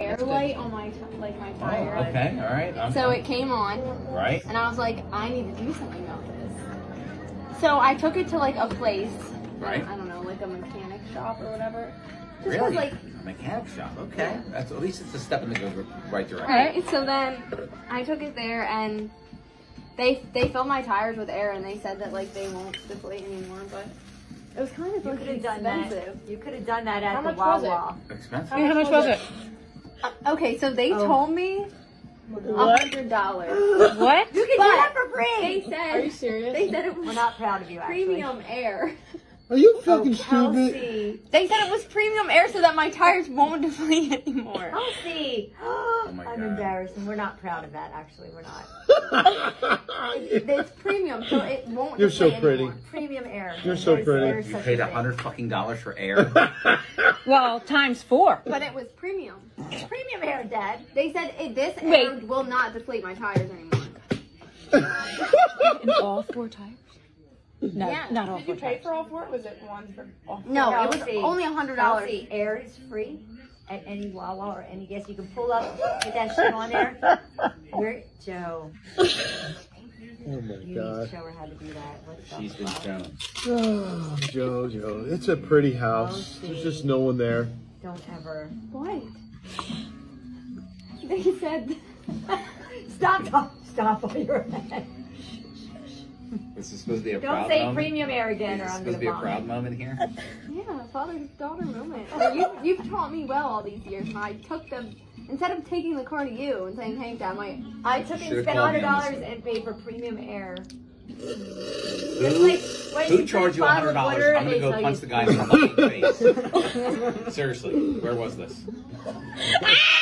air light on my t- like my oh, tire. Oh, okay, all right. I'm, So I'm- it came on, right. and I was like, I need to do something about this. So I took it to like a place, Right. I don't know, like a mechanic shop or whatever. Just Really? was like, a mechanic shop. Okay, that's at least it's a step in the good right direction. Alright, so then I took it there and they they filled my tires with air and they said that like they won't deflate anymore, but it was kind of You like could have done that. expensive. You could have done that at How the much was? Wawa. Expensive. Yeah, how much was it? Uh, okay, so they Oh. told me a hundred dollars. What? You can But do that for They free. said serious? they said it We're was not proud of you, actually. premium air. Are you Oh, fucking stupid? Kelsey. They said it was premium air so that my tires won't deflate anymore. Kelsey. Oh my I'm God. embarrassed, and we're not proud of that. Actually, we're not. It's premium, so it won't. You're so pretty. Anymore. Premium air. You're so There's- pretty. You paid a hundred fucking dollars for air. Well, times four. But it was premium. Premium air, Dad. They said it, this Wait. air will not deflate my tires anymore. In all four tires? Mm-hmm. No, Yeah. not all Did four you pay tires. for all four? Was it one for all four? No, it was Kelsey. only a hundred dollars. Kelsey, air is free at any Wawa or any gas. You can pull up, get that shit on there. We're Joe. Oh my You need god. to show her how to do that. What the She's been fuck? shown. Oh, Joe, Joe. It's a pretty house. There's just no one there. Don't ever. What? They said. Stop! Stop! Stop on your head. This is supposed to be a Don't proud say moment. premium air again, or Is this I'm supposed to be gonna a proud vomit. moment here? Yeah, father daughter moment. Well, you you've taught me well all these years, and I took them instead of taking the car to you and saying, "Hey, Dad, my I took and Should've spent called hundred me on dollars this and paid for premium air. Who, like when who charged you drink hundred dollars? I'm gonna go punch the guy in the fucking face. Seriously, where was this?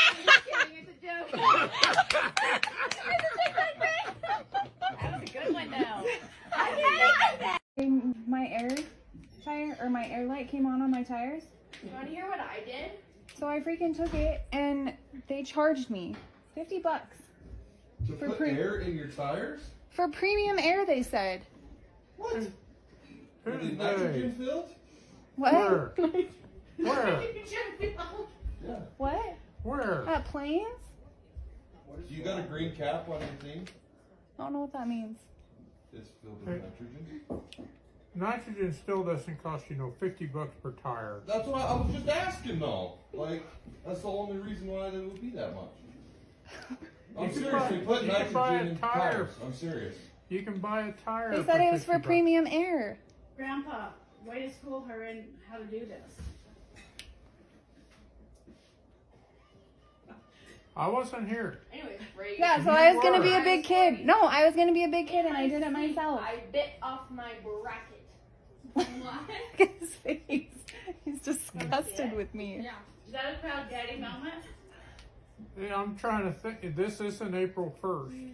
You want to hear what I did? So I freaking took it and they charged me 50 bucks To For put air in your tires? for premium air they said. What? Are they nitrogen filled? What? Where? Where? Yeah. What? Where? At planes? Do You got a green cap on your thing? I don't know what that means. It's filled with nitrogen. Nitrogen still doesn't cost you no 50 bucks per tire. That's what I was just asking though. Like, that's the only reason why it would be that much. I'm You seriously buy- put you can buy nitrogen a in tire. tires. I'm serious. You can buy a tire. They said it was for bucks. premium air. Grandpa, way to school her in how to do this. I wasn't here. Anyway, great. Yeah, so I was gonna be a big kid. No, I was gonna be a big kid and I did it myself. I bit off my bracket. Look his face. He's disgusted with me. Yeah. Is that a proud daddy moment? Yeah, I'm trying to think. This isn't April 1st.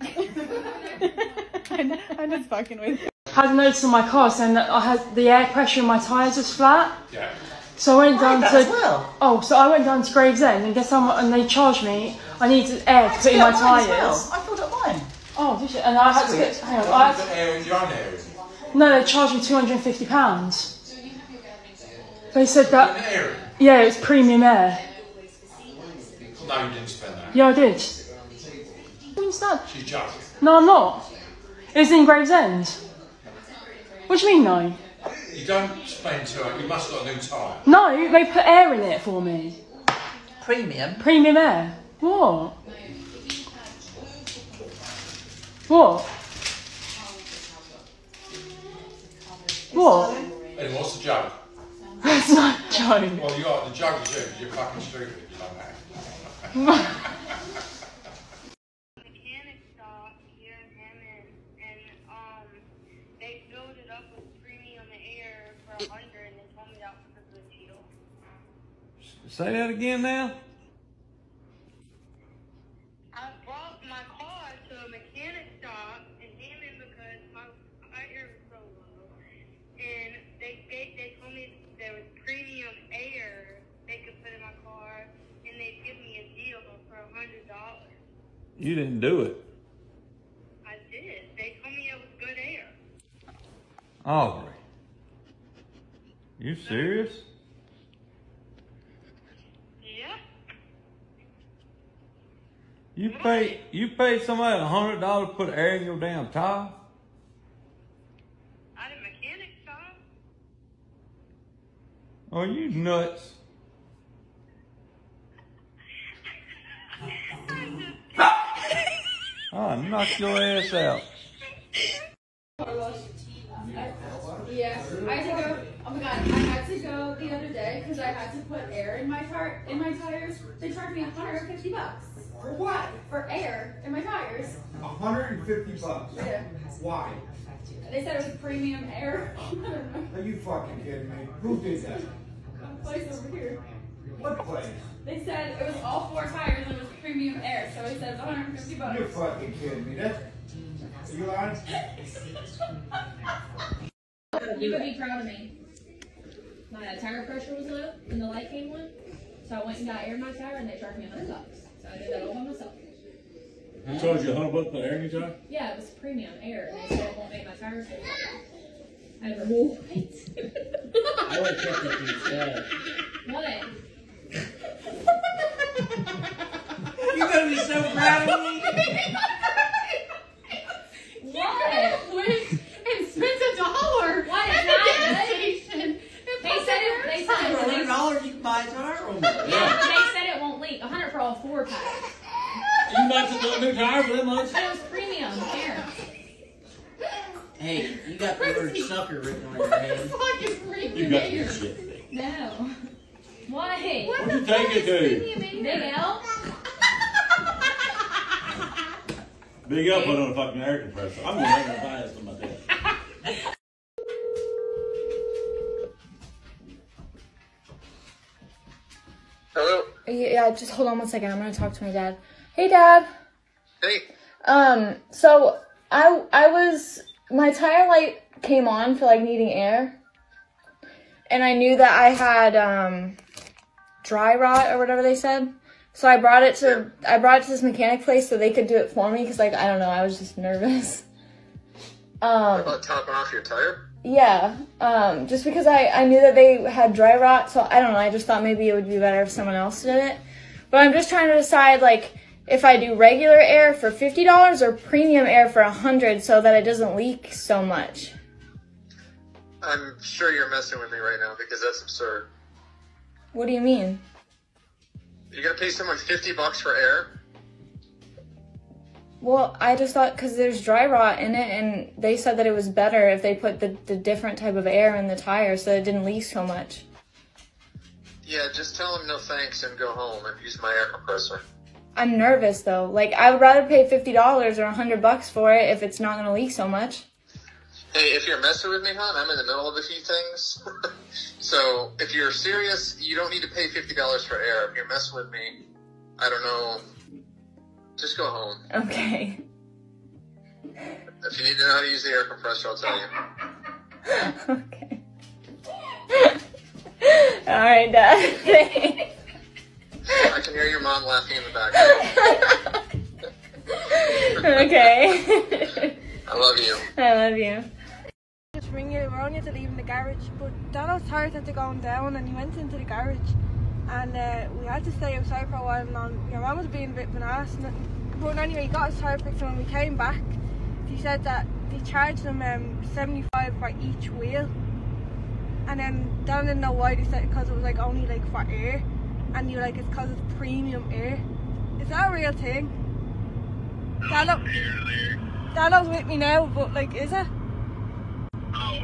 I'm, I'm just fucking with you. had a notice on my car saying that I had the air pressure in my tyres was flat. Yeah. So I went down to oh, so I went down to Gravesend and guess how? And they charged me. I needed air to put in my tyres. I filled up mine. Oh, did you? And I had to get. Hang on, I had, air in your own air, is it? No, they charged me two hundred and fifty pounds. They said that air? yeah, it's premium air. No, you didn't spend that. Yeah, I did. What's that? She's joking. No, I'm not. It was in Gravesend. What do you mean, no? You don't spend two You must have got a new tyre. No, they put air in it for me. Premium. Premium air. What? What? What? Hey, what's the joke? That's not a joke. Well, you are. The joke is you. 'cause You're fucking stupid. You know that. Say that again in Hammond, and um, they filled it up with premium air for a hundred, and they told me that was a good deal. Say that again now. I brought my car to a mechanic shop in Hammond because my tire was so low, and they they, they told me there was premium air they could put in my car, and they'd give me a deal for a hundred dollars. You didn't do it. I did. They told me it was good air. Aubrey. You serious? Yeah. You pay you pay somebody a hundred dollars to put air in your damn tire? At a mechanic shop. Are oh, you nuts? I'll knock your ass out. Oh yeah, I had to go. Oh my god, I had to go the other day because I had to put air in my car in my tires. They charged me 150 bucks. For what? For air in my tires. 150 bucks. Yeah. Why? They said it was premium air. Are you fucking kidding me? Who did that? A place over here. What place? They said it was all four tires and it was premium air, so he said it's 150 bucks. You're fucking kidding me. That's. Are you lying? You could be proud of me. My uh, tire pressure was low and the light came on, so I went and got air in my tire and they charged me a hundred bucks. So I did that all by myself. Who charged you a hundred bucks for air in your tire? Yeah, it was premium air and they said it won't make my tires go I was like, what? I would have kept it to yourself. What? You're gonna be so proud of me. What? and spent a dollar. What? at the gas station. They said it. They said it. For won't hundred dollars, you can buy a tire from me. Yeah, they said it won't leak. A hundred for all four tires. You bought a new tire for that much? It was premium air. Hey, you got the word sucker written on your head. Fucking premium You got air. this shit. No. Why? What'd you take it to? Big L. Big up put on a fucking air compressor. I'm gonna make a buy something like that. Hello. Yeah, just hold on one second. I'm gonna talk to my dad. Hey, Dad. Hey. Um, so I I was my tire light came on for like needing air, and I knew that I had um dry rot or whatever they said. So I brought it to I brought it to this mechanic place so they could do it for me because like I don't know I was just nervous. Um, About topping off your tire? yeah, um, just because I, I knew that they had dry rot, so I don't know. I just thought maybe it would be better if someone else did it. But I'm just trying to decide like if I do regular air for fifty dollars or premium air for a hundred, so that it doesn't leak so much. I'm sure you're messing with me right now because that's absurd. What do you mean? You're gonna pay someone 50 bucks for air? Well, I just thought because there's dry rot in it, and they said that it was better if they put the, the different type of air in the tire so it didn't leak so much. Yeah, just tell them no thanks and go home and use my air compressor. I'm nervous though. Like I would rather pay fifty dollars or a hundred bucks for it if it's not gonna leak so much. Hey, if you're messing with me, hon, I'm in the middle of a few things. so if you're serious, you don't need to pay $50 for air. If you're messing with me, I don't know. Just go home. Okay. If you need to know how to use the air compressor, I'll tell you. okay. All right, Dad. Thanks. I can hear your mom laughing in the background. okay. I love you. I love you. Just ring you, we're only to leaving the garage, but Donald's tires had to going down and he went into the garage and uh, we had to stay outside for a while and on, your mum was being a bit of an ass. But anyway, he got his tire fixed and when we came back, he said that they charged him um, 75 for each wheel. And then Dan didn't know why they said because it was like only like for air and you're like it's because it's premium air. Is that a real thing? Dano, Dano's with me now, but like is it?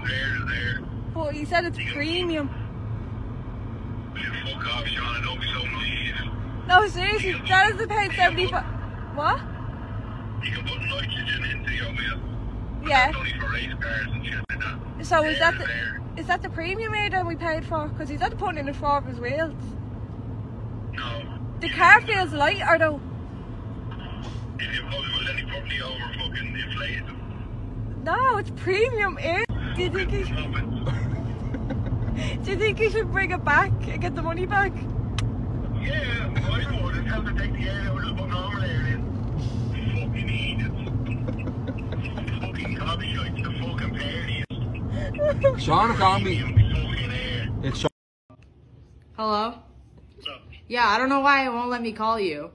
Oh, there's there. But you said it's premium. Fuck off, Sean. Don't be so mean. No, seriously, that is the paid 75. What? You can put nitrogen into your wheel. Yeah. Only for race cars and shit like. So is that the is that the premium air that we paid for? Because he's had to put in the four of his wheels. No. The car feels lighter though. If you put it any properly over fucking inflated. No, it's premium air. Do you think he should, Do you think he should bring it back and get the money back? Yeah, I would. It's help to take the air out and put normal air in. Fucking idiots. fucking copyright to fucking party. Sean called me. It's Sean. Hello? Yeah, I don't know why it won't let me call you.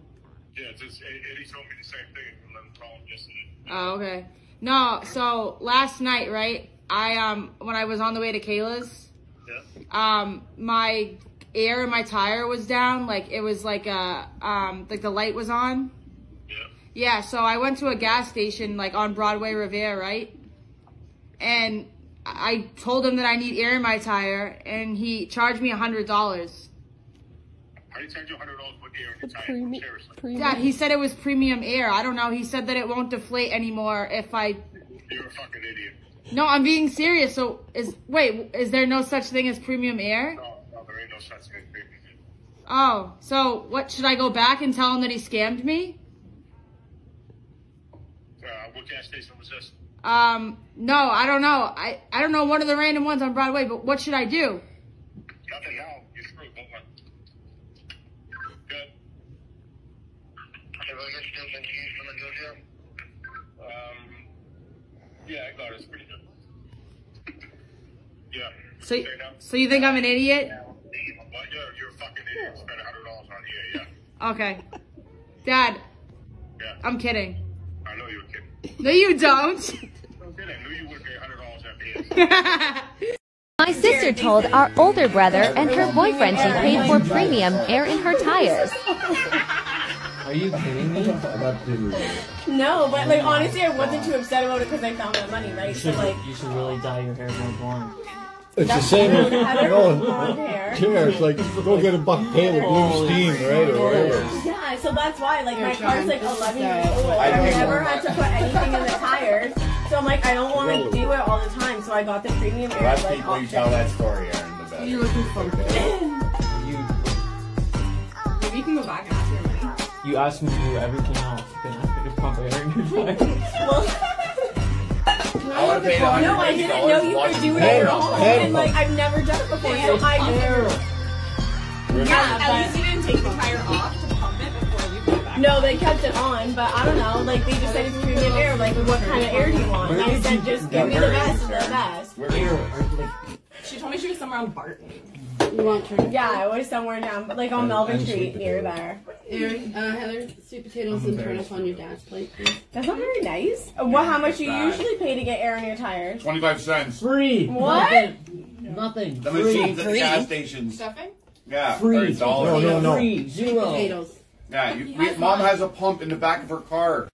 Yeah, it's just, Eddie told me the same thing from them calling yesterday. Oh, okay. No, so last night, right? I um when I was on the way to Kayla's, yeah. um my air in my tire was down. Like it was like a um like the light was on. Yeah, Yeah. so I went to a gas station like on Broadway Revere, right? And I told him that I need air in my tire, and he charged me a hundred dollars. How do you charge you hundred dollars for air in your tire? Seriously. Dad, he said it was premium air. I don't know. He said that it won't deflate anymore if I. You're a fucking idiot. No, I'm being serious. So is wait, is there no such thing as premium air? No, no, there ain't no such thing. baby. Oh, so what should I go back and tell him that he scammed me? Uh, what gas station was this? Um, no, I don't know. I I don't know one of the random ones on Broadway, but what should I do? Nothing now. You're screwed. Hold on. Good. Um, yeah, I got it. It's pretty good. Yeah. So Okay, now. so you think I'm an idiot? What? You're, you're a fucking idiot. Spend hundred dollars on here, yeah. Okay, Dad. Yeah. I'm kidding. I know you're kidding. No, you don't. I'm kidding. I knew you would pay hundred dollars after this. My sister told our older brother and her boyfriend she paid for premium air in her tires. Are you kidding me? No, but like honestly, I wasn't too upset about it because I found that money, right? You So should, like, you should really dye your hair more blonde. It's the same as Heather has blonde hair. Yeah, it's like go get a buck pail of blue steam, right, or whatever. Yeah, so that's why like my You're car's like trying 11 to years old. I I've never had to put anything in the tires, so I'm like I don't want to do it all the time. So I got the premium air Less like people you tell that story, Aaron, the better. You're looking for you asked me to do everything else. Then ask me to pump air in your tires. I would have paid No, I didn't know you watch could do it at home, hey. and like I've never done it before. So I just Yeah, at least you didn't take the tire off to pump it before you put it back. No, they kept it on, but I don't know. Like they just said it's premium air. Like what kind of air do you want? And I said just give me the best of the best. She told me she was somewhere on Barton. You want turn? Yeah, it was somewhere down, like on Melvin Street near there. Aaron, uh, Heather, sweet potatoes and turnips on your dad's plate, please. That's not very nice. Well, how much do you usually pay to get air in your tires? 25 cents. Free. What? Nothing. The Free. machines at the gas stations. Stuffing? Yeah, Free. $30. No, no, no. Free. Zero. Potatoes. Yeah, you, we, mom has a pump in the back of her car.